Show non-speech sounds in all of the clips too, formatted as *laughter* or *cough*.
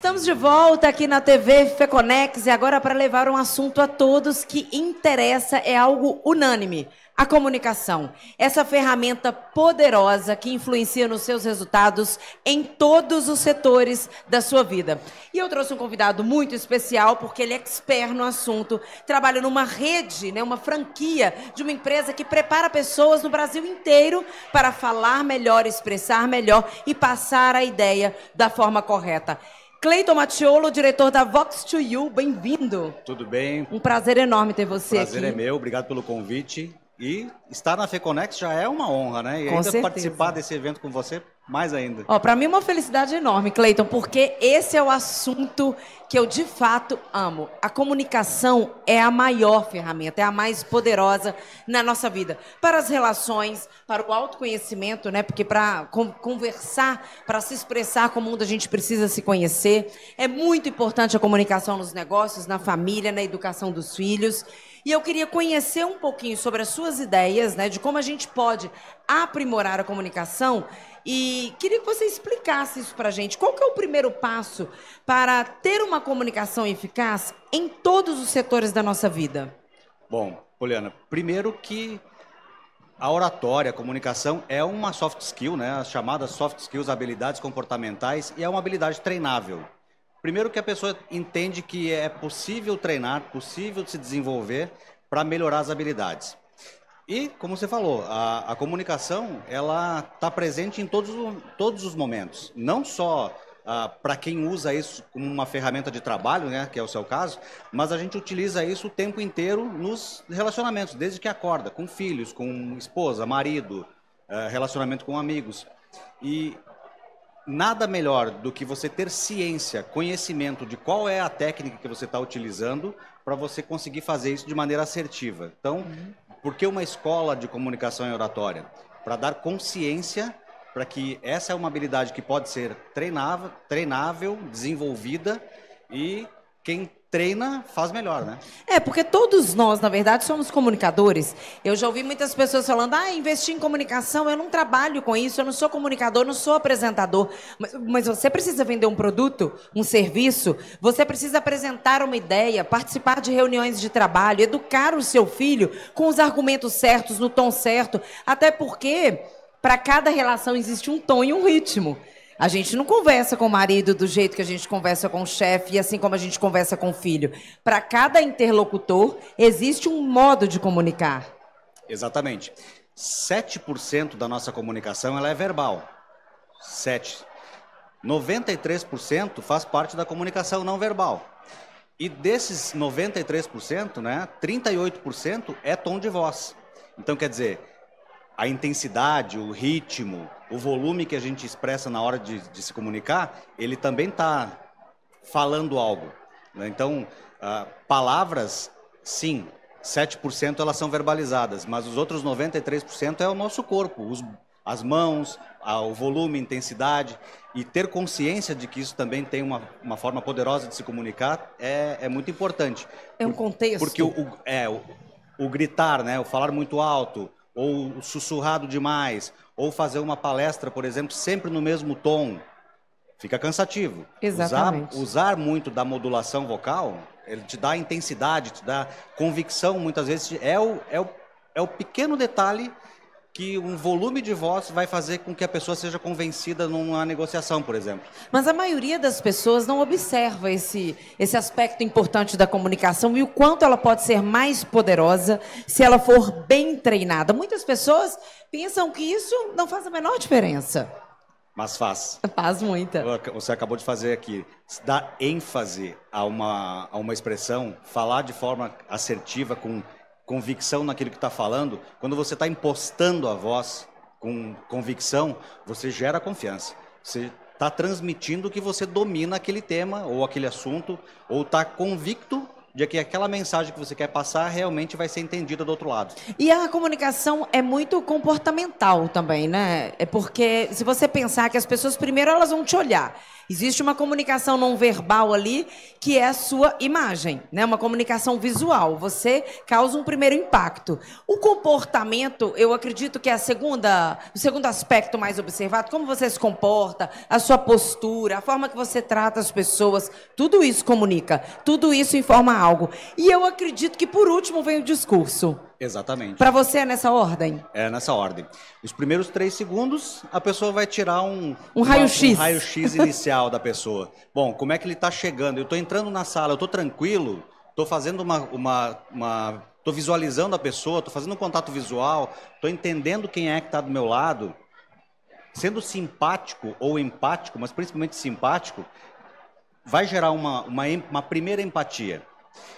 Estamos de volta aqui na TV Feconex e agora para levar um assunto a todos que interessa é algo unânime. A comunicação, essa ferramenta poderosa que influencia nos seus resultados em todos os setores da sua vida. E eu trouxe um convidado muito especial porque ele é expert no assunto, trabalha numa rede, né, uma franquia de uma empresa que prepara pessoas no Brasil inteiro para falar melhor, expressar melhor e passar a ideia da forma correta. Cleiton Matiolo, diretor da Vox to You, bem-vindo. Tudo bem? Um prazer enorme ter você prazer aqui. Prazer é meu, obrigado pelo convite. E estar na FECONEX já é uma honra, né? E com ainda certeza. participar desse evento com você, mais ainda. Ó, para mim é uma felicidade enorme, Cleiton, porque esse é o assunto que eu de fato amo. A comunicação é a maior ferramenta, é a mais poderosa na nossa vida. Para as relações, para o autoconhecimento, né? Porque para conversar, para se expressar com o mundo, a gente precisa se conhecer. É muito importante a comunicação nos negócios, na família, na educação dos filhos. E eu queria conhecer um pouquinho sobre as suas ideias, né, de como a gente pode aprimorar a comunicação. E queria que você explicasse isso para a gente. Qual que é o primeiro passo para ter uma comunicação eficaz em todos os setores da nossa vida? Bom, Poliana, primeiro que a oratória, a comunicação é uma soft skill, né? As chamadas soft skills, habilidades comportamentais, e é uma habilidade treinável. Primeiro que a pessoa entende que é possível treinar, possível se desenvolver para melhorar as habilidades. E, como você falou, a, a comunicação ela está presente em todos, todos os momentos. Não só ah, para quem usa isso como uma ferramenta de trabalho, né, que é o seu caso, mas a gente utiliza isso o tempo inteiro nos relacionamentos, desde que acorda, com filhos, com esposa, marido, ah, relacionamento com amigos. E nada melhor do que você ter ciência, conhecimento de qual é a técnica que você está utilizando para você conseguir fazer isso de maneira assertiva. Então, uhum. Por que uma escola de comunicação e oratória? Para dar consciência para que essa é uma habilidade que pode ser treinável, treinável desenvolvida e quem treina, faz melhor, né? É, porque todos nós, na verdade, somos comunicadores. Eu já ouvi muitas pessoas falando, ah, investir em comunicação, eu não trabalho com isso, eu não sou comunicador, não sou apresentador. Mas, mas você precisa vender um produto, um serviço, você precisa apresentar uma ideia, participar de reuniões de trabalho, educar o seu filho com os argumentos certos, no tom certo, até porque para cada relação existe um tom e um ritmo. A gente não conversa com o marido do jeito que a gente conversa com o chefe e assim como a gente conversa com o filho. Para cada interlocutor, existe um modo de comunicar. Exatamente. 7% da nossa comunicação ela é verbal. 7. 93% faz parte da comunicação não verbal. E desses 93%, né, 38% é tom de voz. Então, quer dizer, a intensidade, o ritmo, o volume que a gente expressa na hora de, de se comunicar, ele também está falando algo. Né? Então, uh, palavras, sim, 7% elas são verbalizadas, mas os outros 93% é o nosso corpo, os, as mãos, a, o volume, a intensidade. E ter consciência de que isso também tem uma, uma forma poderosa de se comunicar é, é muito importante. É um contexto. Porque o, o é, o, o gritar, né, o falar muito alto, ou sussurrado demais, ou fazer uma palestra, por exemplo, sempre no mesmo tom, fica cansativo. Exatamente. Usar, usar muito da modulação vocal, ele te dá intensidade, te dá convicção, muitas vezes é o, é o, é o pequeno detalhe que um volume de voz vai fazer com que a pessoa seja convencida numa negociação, por exemplo. Mas a maioria das pessoas não observa esse, esse aspecto importante da comunicação e o quanto ela pode ser mais poderosa se ela for bem treinada. Muitas pessoas pensam que isso não faz a menor diferença. Mas faz. Faz muita. Você acabou de fazer aqui. Dar ênfase a uma, a uma expressão, falar de forma assertiva, com convicção naquilo que está falando, quando você está impostando a voz com convicção, você gera confiança. Você está transmitindo que você domina aquele tema ou aquele assunto, ou está convicto de que aquela mensagem que você quer passar realmente vai ser entendida do outro lado. E a comunicação é muito comportamental também, né? É porque se você pensar que as pessoas primeiro elas vão te olhar. Existe uma comunicação não verbal ali que é a sua imagem, né? Uma comunicação visual. Você causa um primeiro impacto. O comportamento, eu acredito que é a segunda, o segundo aspecto mais observado, como você se comporta, a sua postura, a forma que você trata as pessoas, tudo isso comunica, tudo isso informa algo. E eu acredito que por último vem o discurso. Exatamente. Para você é nessa ordem? É nessa ordem. Os primeiros três segundos, a pessoa vai tirar um, um raio-x um raio -x *laughs* inicial da pessoa. Bom, como é que ele está chegando? Eu estou entrando na sala, eu estou tranquilo, estou fazendo uma, uma, uma estou visualizando a pessoa, estou fazendo um contato visual, estou entendendo quem é que está do meu lado. Sendo simpático ou empático, mas principalmente simpático, vai gerar uma, uma, uma primeira empatia.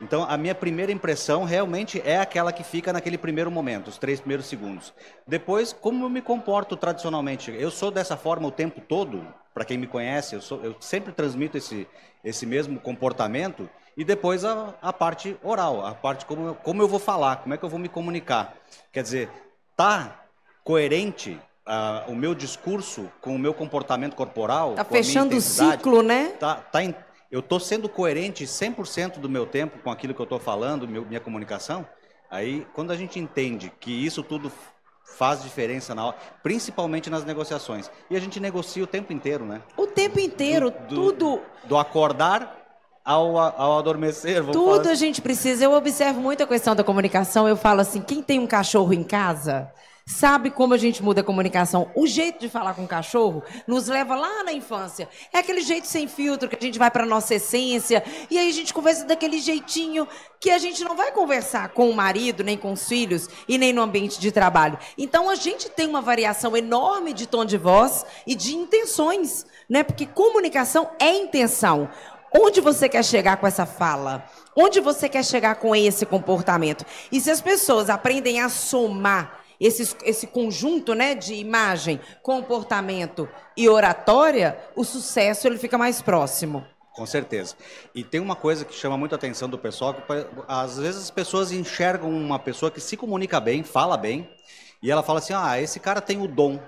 Então, a minha primeira impressão realmente é aquela que fica naquele primeiro momento, os três primeiros segundos. Depois, como eu me comporto tradicionalmente? Eu sou dessa forma o tempo todo, para quem me conhece, eu, sou, eu, sempre transmito esse, esse mesmo comportamento. E depois a, a parte oral, a parte como, como eu vou falar, como é que eu vou me comunicar. Quer dizer, tá coerente uh, o meu discurso com o meu comportamento corporal? Tá fechando o ciclo, né? Tá, tá em, eu estou sendo coerente 100% do meu tempo com aquilo que eu estou falando, meu, minha comunicação, aí quando a gente entende que isso tudo faz diferença, na, principalmente nas negociações. E a gente negocia o tempo inteiro, né? O tempo inteiro, do, do, tudo. Do acordar ao, ao adormecer. Tudo assim. a gente precisa. Eu observo muito a questão da comunicação. Eu falo assim: quem tem um cachorro em casa Sabe como a gente muda a comunicação? O jeito de falar com o cachorro nos leva lá na infância. É aquele jeito sem filtro que a gente vai para nossa essência e aí a gente conversa daquele jeitinho que a gente não vai conversar com o marido, nem com os filhos e nem no ambiente de trabalho. Então a gente tem uma variação enorme de tom de voz e de intenções, né? Porque comunicação é intenção. Onde você quer chegar com essa fala? Onde você quer chegar com esse comportamento? E se as pessoas aprendem a somar esse, esse conjunto né, de imagem, comportamento e oratória, o sucesso ele fica mais próximo. Com certeza. E tem uma coisa que chama muito a atenção do pessoal, que às vezes as pessoas enxergam uma pessoa que se comunica bem, fala bem, e ela fala assim: "Ah, esse cara tem o dom.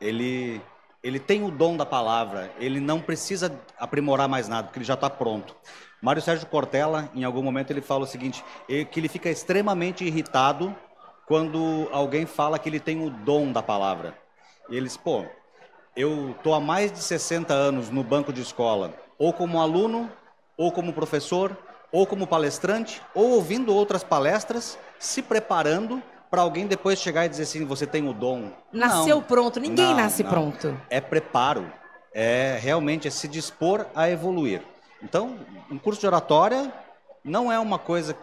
Ele ele tem o dom da palavra, ele não precisa aprimorar mais nada, porque ele já está pronto". Mário Sérgio Cortella, em algum momento ele fala o seguinte, que ele fica extremamente irritado quando alguém fala que ele tem o dom da palavra. E eles, pô, eu tô há mais de 60 anos no banco de escola, ou como aluno, ou como professor, ou como palestrante, ou ouvindo outras palestras, se preparando para alguém depois chegar e dizer assim, você tem o dom. Nasceu não, pronto, ninguém não, nasce não. pronto. É preparo, é realmente é se dispor a evoluir. Então, um curso de oratória não é uma coisa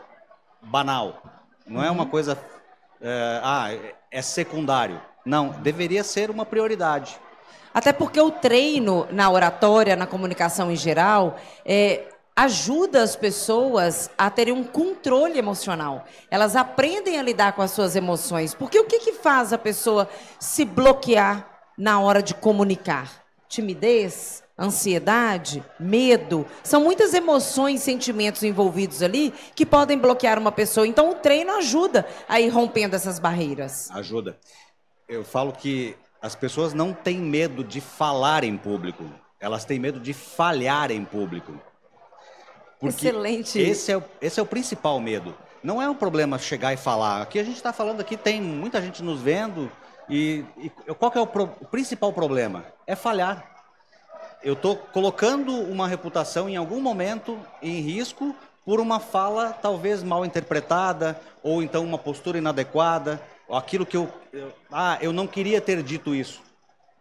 banal, não uhum. é uma uhum. coisa é, ah, é secundário. Não, deveria ser uma prioridade. Até porque o treino na oratória, na comunicação em geral, é, ajuda as pessoas a terem um controle emocional. Elas aprendem a lidar com as suas emoções. Porque o que, que faz a pessoa se bloquear na hora de comunicar? Timidez? Ansiedade, medo, são muitas emoções, sentimentos envolvidos ali que podem bloquear uma pessoa. Então o treino ajuda a ir rompendo essas barreiras. Ajuda. Eu falo que as pessoas não têm medo de falar em público, elas têm medo de falhar em público. Porque Excelente. Esse é, o, esse é o principal medo. Não é um problema chegar e falar. Aqui a gente está falando aqui, tem muita gente nos vendo. E, e qual é o, pro, o principal problema? É falhar eu estou colocando uma reputação em algum momento em risco por uma fala talvez mal interpretada ou então uma postura inadequada, ou aquilo que eu, eu ah, eu não queria ter dito isso.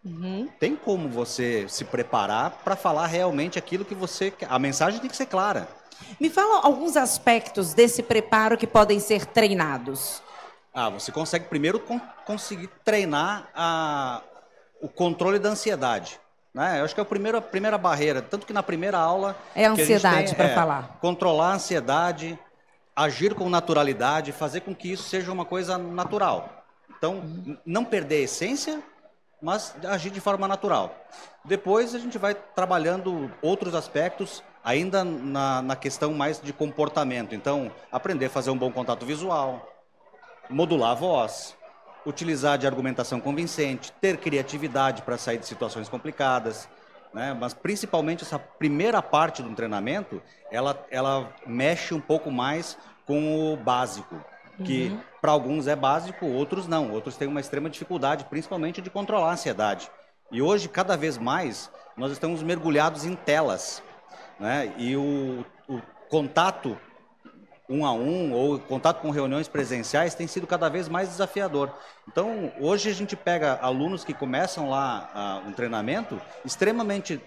Uhum. Tem como você se preparar para falar realmente aquilo que você quer. A mensagem tem que ser clara. Me fala alguns aspectos desse preparo que podem ser treinados. Ah, você consegue primeiro con conseguir treinar a, o controle da ansiedade. Né? Eu acho que é a primeira, primeira barreira, tanto que na primeira aula. É a ansiedade para é, falar. Controlar a ansiedade, agir com naturalidade, fazer com que isso seja uma coisa natural. Então, uhum. não perder a essência, mas agir de forma natural. Depois a gente vai trabalhando outros aspectos, ainda na, na questão mais de comportamento. Então, aprender a fazer um bom contato visual, modular a voz, utilizar de argumentação convincente, ter criatividade para sair de situações complicadas. Né? Mas principalmente essa primeira parte do treinamento, ela, ela mexe um pouco mais com o básico, que uhum. para alguns é básico, outros não. Outros têm uma extrema dificuldade, principalmente de controlar a ansiedade. E hoje, cada vez mais, nós estamos mergulhados em telas. Né? E o, o contato um a um ou contato com reuniões presenciais tem sido cada vez mais desafiador. Então, hoje a gente pega alunos que começam lá uh, um treinamento extremamente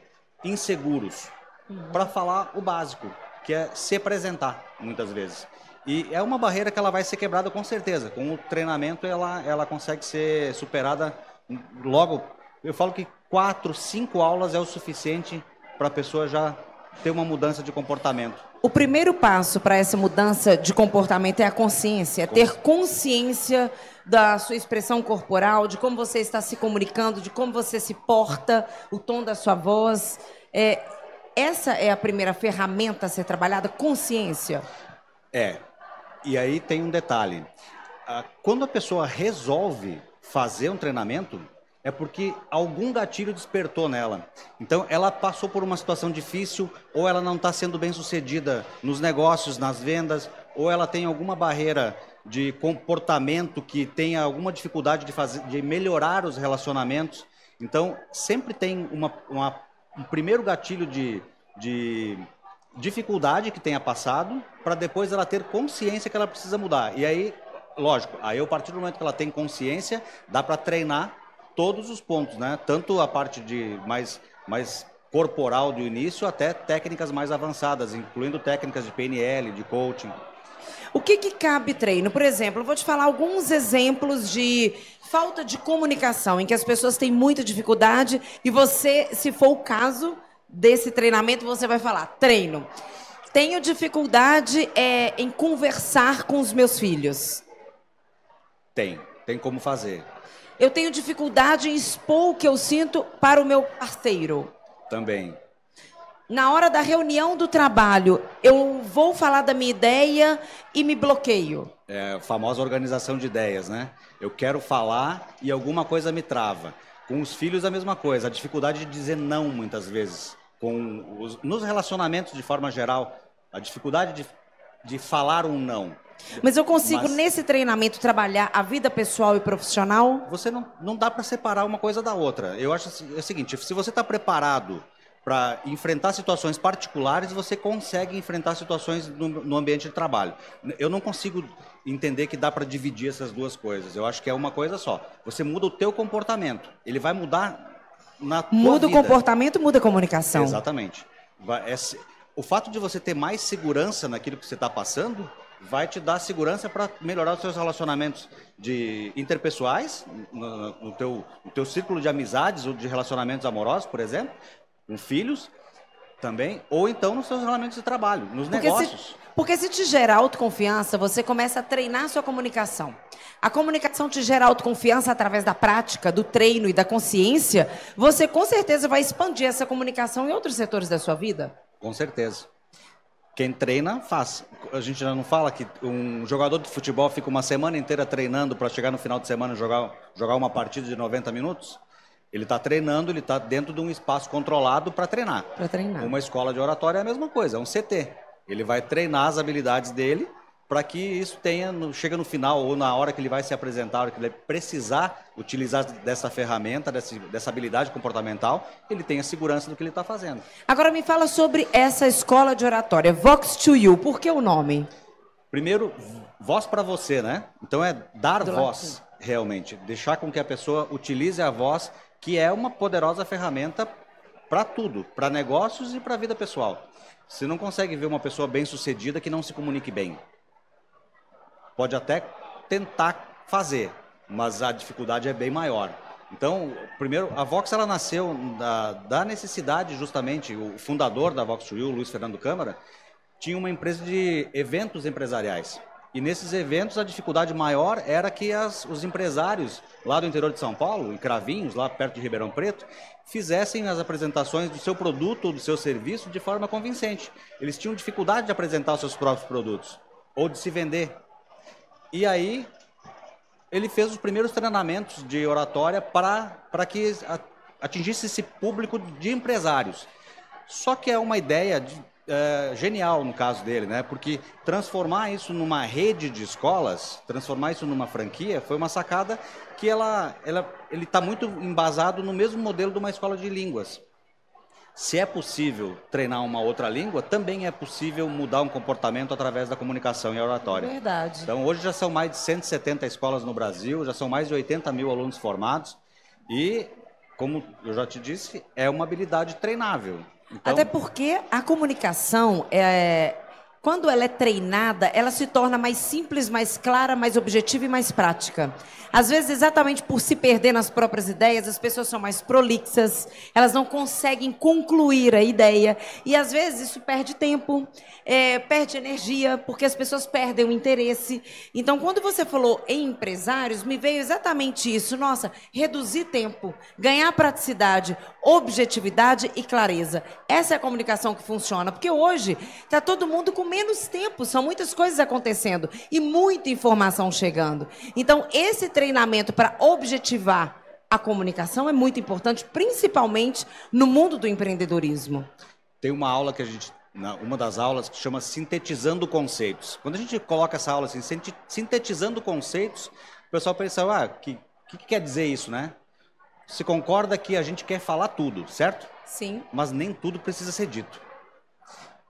inseguros uhum. para falar o básico, que é se apresentar, muitas vezes. E é uma barreira que ela vai ser quebrada com certeza. Com o treinamento, ela, ela consegue ser superada logo. Eu falo que quatro, cinco aulas é o suficiente para a pessoa já ter uma mudança de comportamento. O primeiro passo para essa mudança de comportamento é a consciência, é ter consciência da sua expressão corporal, de como você está se comunicando, de como você se porta, o tom da sua voz. É, essa é a primeira ferramenta a ser trabalhada, consciência. É. E aí tem um detalhe. Ah, quando a pessoa resolve fazer um treinamento, é porque algum gatilho despertou nela. Então, ela passou por uma situação difícil, ou ela não está sendo bem sucedida nos negócios, nas vendas, ou ela tem alguma barreira de comportamento que tenha alguma dificuldade de, fazer, de melhorar os relacionamentos. Então, sempre tem uma, uma, um primeiro gatilho de, de dificuldade que tenha passado, para depois ela ter consciência que ela precisa mudar. E aí, lógico, aí a partir do momento que ela tem consciência, dá para treinar todos os pontos, né? Tanto a parte de mais, mais corporal do início até técnicas mais avançadas, incluindo técnicas de PNL, de coaching. O que, que cabe treino? Por exemplo, vou te falar alguns exemplos de falta de comunicação, em que as pessoas têm muita dificuldade e você, se for o caso desse treinamento, você vai falar: treino. Tenho dificuldade é, em conversar com os meus filhos. Tem, tem como fazer. Eu tenho dificuldade em expor o que eu sinto para o meu parceiro. Também. Na hora da reunião do trabalho, eu vou falar da minha ideia e me bloqueio. É a famosa organização de ideias, né? Eu quero falar e alguma coisa me trava. Com os filhos, a mesma coisa. A dificuldade de dizer não, muitas vezes. Com os, nos relacionamentos, de forma geral, a dificuldade de, de falar um não. Mas eu consigo, Mas... nesse treinamento, trabalhar a vida pessoal e profissional? Você não, não dá para separar uma coisa da outra. Eu acho assim, é o seguinte: se você está preparado para enfrentar situações particulares, você consegue enfrentar situações no, no, ambiente de trabalho. Eu não consigo entender que dá para dividir essas duas coisas. Eu acho que é uma coisa só. Você muda o teu comportamento. Ele vai mudar na tua Muda vida. o comportamento, muda a comunicação. Exatamente. É, o fato de você ter mais segurança naquilo que você está passando vai te dar segurança para melhorar os seus relacionamentos de interpessoais, no, no, teu, no teu círculo de amizades ou de relacionamentos amorosos, por exemplo, com filhos também, ou então nos seus relacionamentos de trabalho, nos porque negócios. Se, porque se te gera autoconfiança, você começa a treinar a sua comunicação. A comunicação te gera autoconfiança através da prática, do treino e da consciência. Você com certeza vai expandir essa comunicação em outros setores da sua vida. Com certeza. Quem treina, faz. A gente já não fala que um jogador de futebol fica uma semana inteira treinando para chegar no final de semana e jogar, jogar uma partida de 90 minutos? Ele está treinando, ele está dentro de um espaço controlado para treinar. Para treinar. Uma escola de oratória é a mesma coisa, é um CT. Ele vai treinar as habilidades dele para que isso tenha, chega no final ou na hora que ele vai se apresentar, hora que ele precisar utilizar dessa ferramenta, dessa, dessa habilidade comportamental, ele tenha segurança do que ele está fazendo. Agora me fala sobre essa escola de oratória, Vox to You, por que o nome? Primeiro, voz para você, né? Então é dar do voz, lado. realmente, deixar com que a pessoa utilize a voz, que é uma poderosa ferramenta para tudo, para negócios e para a vida pessoal. Você não consegue ver uma pessoa bem sucedida que não se comunique bem. Pode até tentar fazer, mas a dificuldade é bem maior. Então, primeiro, a Vox ela nasceu da, da necessidade, justamente, o fundador da Vox Will, Luiz Fernando Câmara, tinha uma empresa de eventos empresariais. E nesses eventos a dificuldade maior era que as, os empresários lá do interior de São Paulo, em Cravinhos, lá perto de Ribeirão Preto, fizessem as apresentações do seu produto ou do seu serviço de forma convincente. Eles tinham dificuldade de apresentar os seus próprios produtos ou de se vender. E aí ele fez os primeiros treinamentos de oratória para que atingisse esse público de empresários. Só que é uma ideia de, é, genial no caso dele, né? Porque transformar isso numa rede de escolas, transformar isso numa franquia, foi uma sacada que ela, ela, ele está muito embasado no mesmo modelo de uma escola de línguas. Se é possível treinar uma outra língua, também é possível mudar um comportamento através da comunicação e oratória. Verdade. Então, hoje já são mais de 170 escolas no Brasil, já são mais de 80 mil alunos formados e, como eu já te disse, é uma habilidade treinável. Então... Até porque a comunicação é, quando ela é treinada, ela se torna mais simples, mais clara, mais objetiva e mais prática. Às vezes, exatamente por se perder nas próprias ideias, as pessoas são mais prolixas, elas não conseguem concluir a ideia. E às vezes isso perde tempo, é, perde energia, porque as pessoas perdem o interesse. Então, quando você falou em empresários, me veio exatamente isso. Nossa, reduzir tempo, ganhar praticidade, objetividade e clareza. Essa é a comunicação que funciona. Porque hoje está todo mundo com menos tempo, são muitas coisas acontecendo e muita informação chegando. Então, esse treinamento para objetivar a comunicação é muito importante, principalmente no mundo do empreendedorismo. Tem uma aula que a gente uma das aulas que chama Sintetizando Conceitos. Quando a gente coloca essa aula assim, sintetizando conceitos, o pessoal pensa, ah, o que, que, quer dizer isso, né? Se concorda que a gente quer falar tudo, certo? Sim. Mas nem tudo precisa ser dito.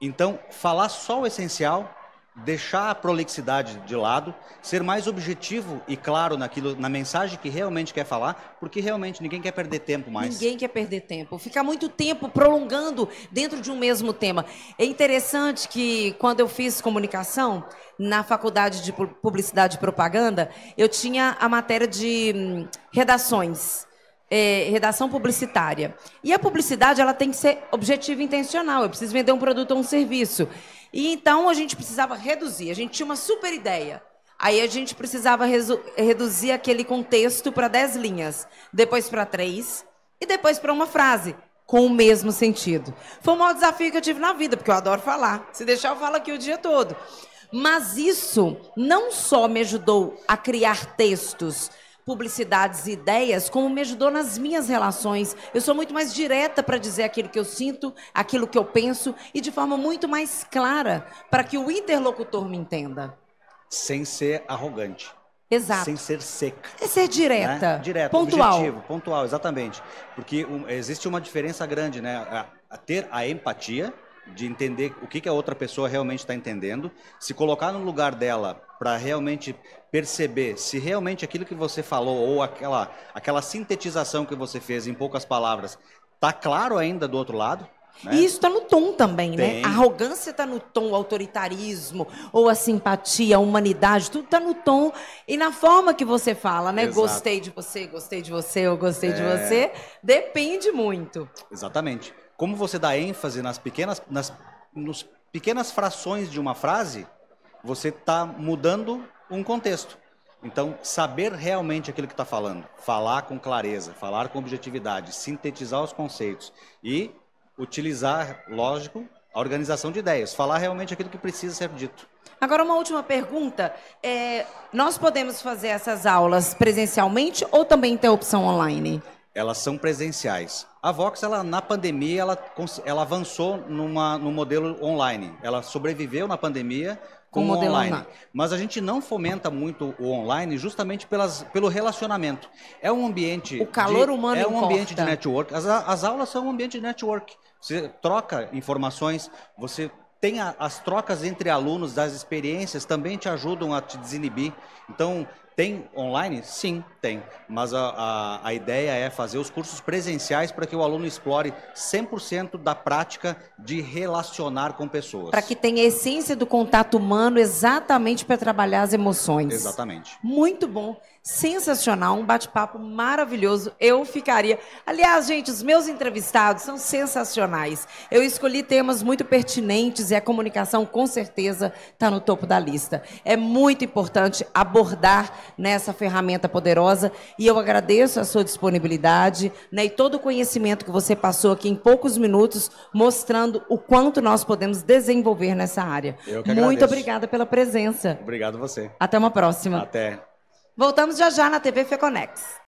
Então, falar só o essencial, deixar a prolixidade de lado, ser mais objetivo e claro naquilo, na mensagem que realmente quer falar, porque realmente ninguém quer perder tempo mais. Ninguém quer perder tempo. Ficar muito tempo prolongando dentro de um mesmo tema. É interessante que quando eu fiz comunicação na faculdade de publicidade e propaganda, eu tinha a matéria de hum, redações é, redação publicitária. E a publicidade ela tem que ser objetiva e intencional. Eu preciso vender um produto ou um serviço. E então a gente precisava reduzir. A gente tinha uma super ideia. Aí a gente precisava reduzir aquele contexto para 10 linhas, depois para três e depois para uma frase com o mesmo sentido. Foi o maior desafio que eu tive na vida, porque eu adoro falar. Se deixar, eu falo aqui o dia todo. Mas isso não só me ajudou a criar textos publicidades e ideias, como me ajudou nas minhas relações. Eu sou muito mais direta para dizer aquilo que eu sinto, aquilo que eu penso e de forma muito mais clara para que o interlocutor me entenda. Sem ser arrogante. Exato. Sem ser seca. É ser direta. Né? Direta, pontual. objetivo, pontual, exatamente. Porque um, existe uma diferença grande, né? A, a ter a empatia de entender o que, que a outra pessoa realmente está entendendo, se colocar no lugar dela para realmente perceber se realmente aquilo que você falou ou aquela, aquela sintetização que você fez em poucas palavras está claro ainda do outro lado. Né? E isso está no tom também, né? Tem. né? A arrogância está no tom, o autoritarismo, ou a simpatia, a humanidade, tudo está no tom e na forma que você fala, né? Exato. Gostei de você, gostei de você, eu gostei é... de você. Depende muito. Exatamente. Como você dá ênfase nas pequenas, nas nos pequenas frações de uma frase, você está mudando um contexto. Então, saber realmente aquilo que está falando, falar com clareza, falar com objetividade, sintetizar os conceitos e utilizar, lógico, a organização de ideias, falar realmente aquilo que precisa ser dito. Agora, uma última pergunta. É, nós podemos fazer essas aulas presencialmente ou também ter opção online? Elas são presenciais. A Vox, ela, na pandemia, ela, ela avançou numa, no modelo online. Ela sobreviveu na pandemia com o online. online. Mas a gente não fomenta muito o online justamente pelas, pelo relacionamento. É um ambiente. O calor de, humano É um importa. ambiente de network. As, as aulas são um ambiente de network. Você troca informações, você tem a, as trocas entre alunos das experiências também te ajudam a te desinibir. Então, tem online? Sim, tem. Mas a, a, a ideia é fazer os cursos presenciais para que o aluno explore 100% da prática de relacionar com pessoas. Para que tenha a essência do contato humano exatamente para trabalhar as emoções. Exatamente. Muito bom. Sensacional, um bate-papo maravilhoso. Eu ficaria. Aliás, gente, os meus entrevistados são sensacionais. Eu escolhi temas muito pertinentes e a comunicação, com certeza, está no topo da lista. É muito importante abordar nessa ferramenta poderosa e eu agradeço a sua disponibilidade né, e todo o conhecimento que você passou aqui em poucos minutos, mostrando o quanto nós podemos desenvolver nessa área. Eu que muito obrigada pela presença. Obrigado a você. Até uma próxima. Até. Voltamos já já na TV Feconex.